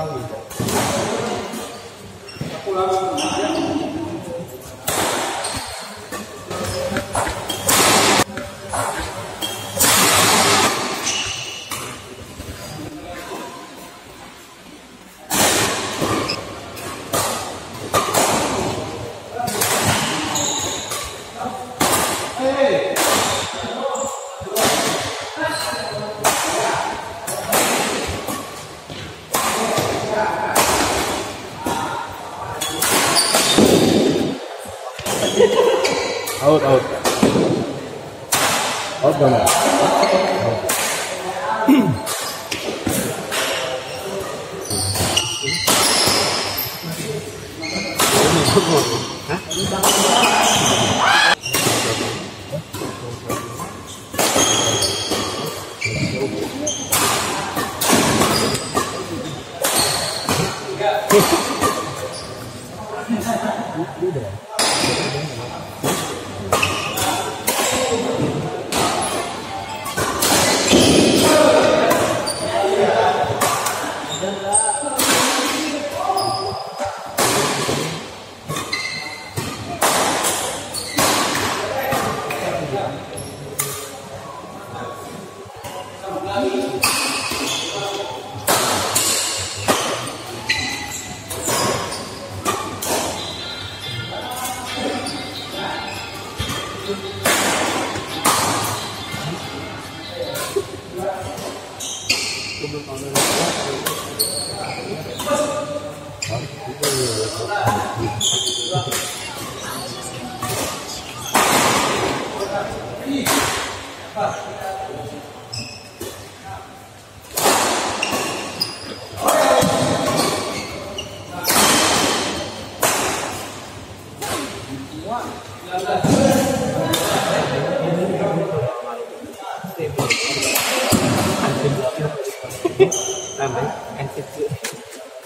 하고 있고 자꾸 나가면 안 돼. 哎。out, out. Out ba na. Ha? também, antes de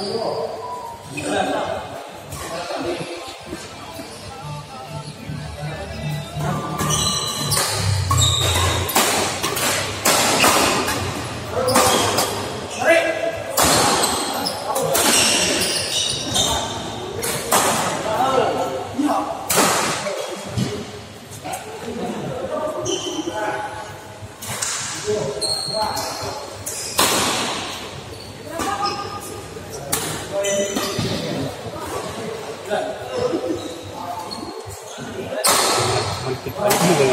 이거이거 라?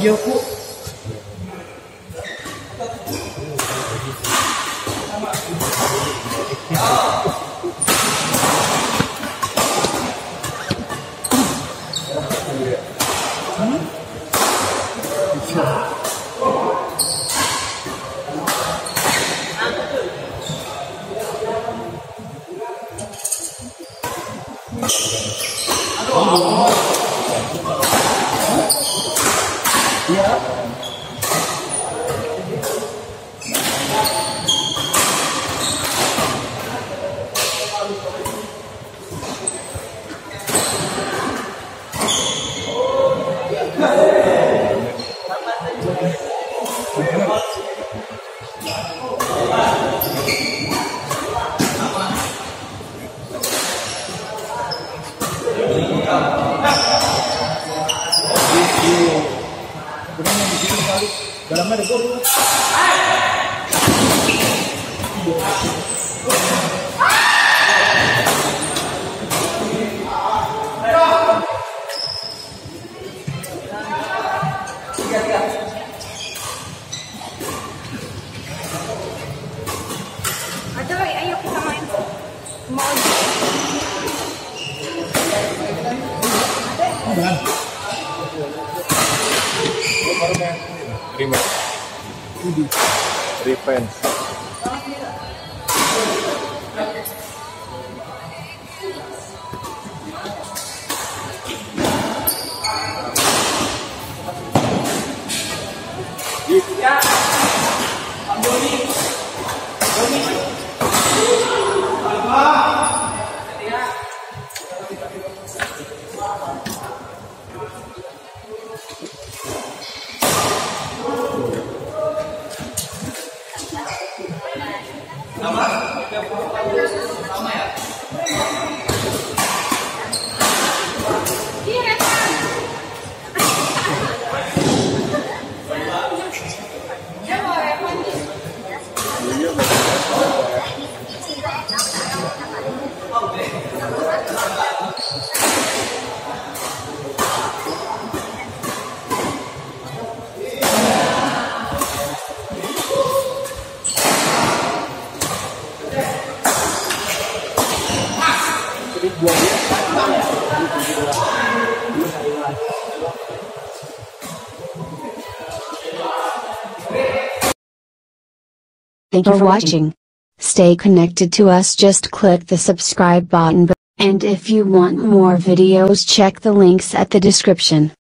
Bilang lagi aku. Dalamnya sama tiap sama ya Oh, Thank you for watching. Stay connected to us just click the subscribe button and if you want more videos check the links at the description.